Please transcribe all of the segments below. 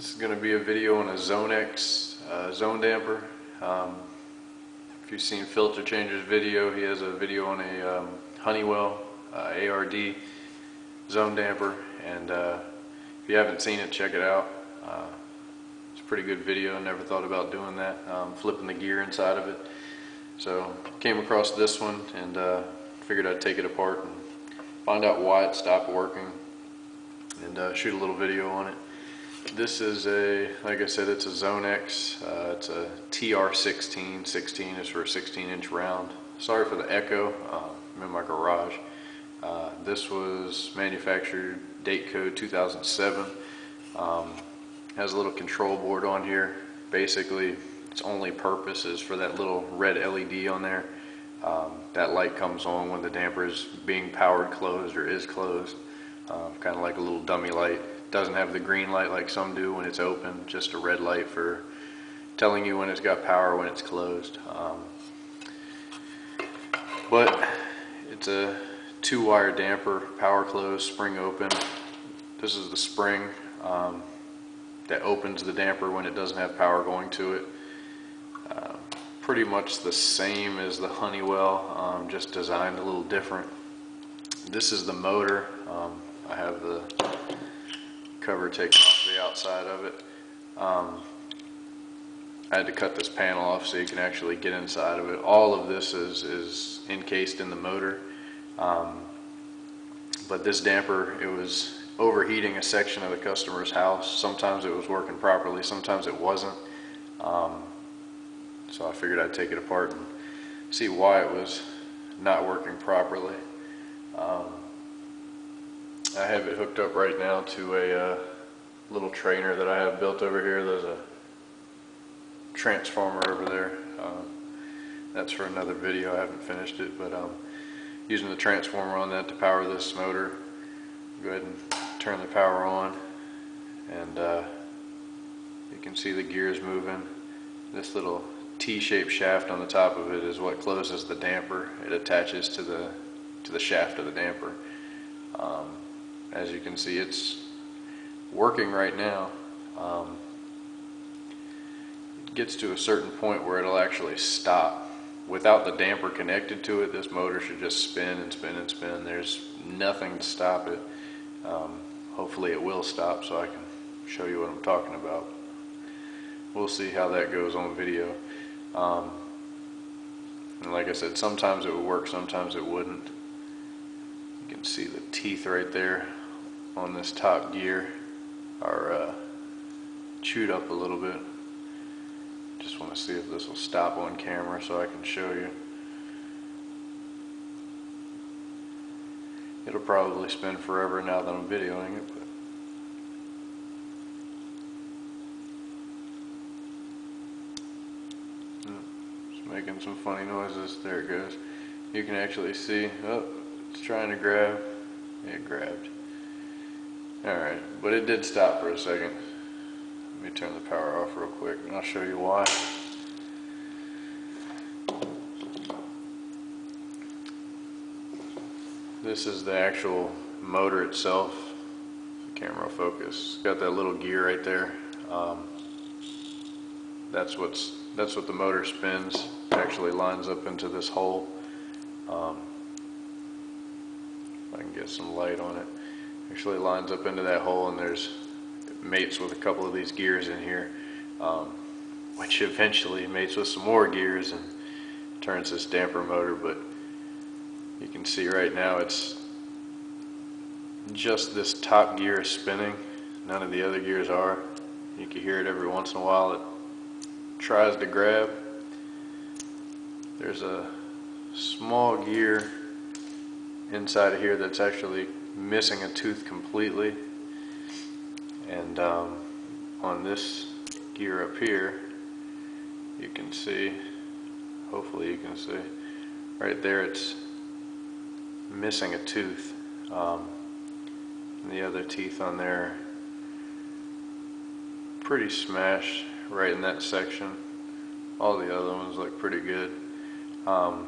This is going to be a video on a Zonex uh, zone damper. Um, if you've seen Filterchanger's video, he has a video on a um, Honeywell uh, ARD zone damper. And uh, if you haven't seen it, check it out. Uh, it's a pretty good video. Never thought about doing that, um, flipping the gear inside of it. So came across this one and uh, figured I'd take it apart and find out why it stopped working and uh, shoot a little video on it. This is a, like I said, it's a Zonex. Uh, it's a TR16. 16 is for a 16 inch round. Sorry for the echo. Uh, I'm in my garage. Uh, this was manufactured date code 2007. Um, has a little control board on here. Basically, its only purpose is for that little red LED on there. Um, that light comes on when the damper is being powered closed or is closed. Uh, kind of like a little dummy light. Doesn't have the green light like some do when it's open, just a red light for telling you when it's got power when it's closed. Um, but it's a two wire damper, power closed, spring open. This is the spring um, that opens the damper when it doesn't have power going to it. Uh, pretty much the same as the Honeywell, um, just designed a little different. This is the motor. Um, I have the cover taken off the outside of it. Um, I had to cut this panel off so you can actually get inside of it. All of this is, is encased in the motor. Um, but this damper, it was overheating a section of the customer's house. Sometimes it was working properly, sometimes it wasn't. Um, so I figured I'd take it apart and see why it was not working properly. Um, I have it hooked up right now to a uh, little trainer that I have built over here. There's a transformer over there. Um, that's for another video. I haven't finished it, but um, using the transformer on that to power this motor. Go ahead and turn the power on, and uh, you can see the gears moving. This little T-shaped shaft on the top of it is what closes the damper. It attaches to the to the shaft of the damper. Um, as you can see, it's working right now. Um, it gets to a certain point where it'll actually stop. Without the damper connected to it, this motor should just spin and spin and spin. There's nothing to stop it. Um, hopefully it will stop so I can show you what I'm talking about. We'll see how that goes on video. Um, and like I said, sometimes it would work, sometimes it wouldn't. You can see the teeth right there on this top gear are uh, chewed up a little bit. Just want to see if this will stop on camera so I can show you. It'll probably spin forever now that I'm videoing it. But It's making some funny noises. There it goes. You can actually see, oh, it's trying to grab. It grabbed. Alright, but it did stop for a second. Let me turn the power off real quick and I'll show you why. This is the actual motor itself. Camera focus. Got that little gear right there. Um, that's what's that's what the motor spins. It actually lines up into this hole. Um, I can get some light on it. Actually lines up into that hole and there's mates with a couple of these gears in here, um, which eventually mates with some more gears and turns this damper motor. But you can see right now it's just this top gear is spinning. None of the other gears are. You can hear it every once in a while. It tries to grab. There's a small gear inside of here that's actually missing a tooth completely. And um, on this gear up here, you can see, hopefully you can see, right there it's missing a tooth. Um, the other teeth on there pretty smashed right in that section. All the other ones look pretty good. Um,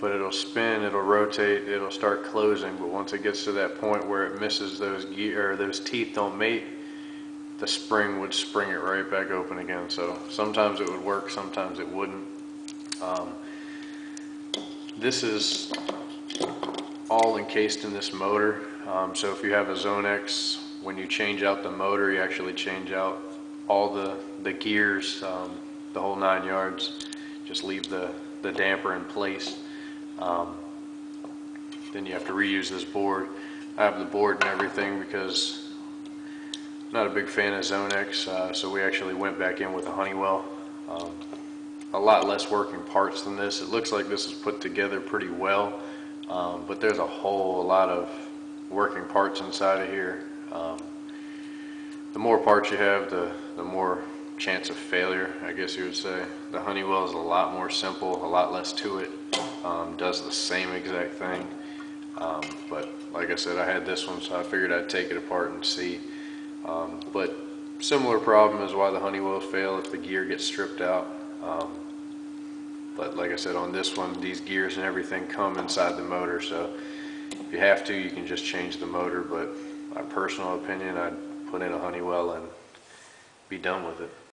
but it'll spin, it'll rotate, it'll start closing. But once it gets to that point where it misses those gear, those teeth don't mate, the spring would spring it right back open again. So sometimes it would work, sometimes it wouldn't. Um, This is all encased in this motor. Um, So if you have a Zonex, when you change out the motor, you actually change out all the, the gears, um, the whole nine yards. Just leave the, the damper in place. Um, Then you have to reuse this board. I have the board and everything because I'm not a big fan of Zonex, uh, so we actually went back in with a Honeywell. Um, A lot less working parts than this. It looks like this is put together pretty well, um, but there's a whole lot of working parts inside of here. Um, The more parts you have, the, the more chance of failure, I guess you would say. The Honeywell is a lot more simple, a lot less to it, um, does the same exact thing. Um, But like I said, I had this one, so I figured I'd take it apart and see. Um, But similar problem is why the Honeywells fail if the gear gets stripped out. Um, But like I said, on this one, these gears and everything come inside the motor, so if you have to, you can just change the motor, but my personal opinion, I'd put in a Honeywell and be done with it.